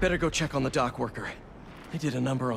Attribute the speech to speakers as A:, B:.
A: Better go check on the dock worker. They did a number on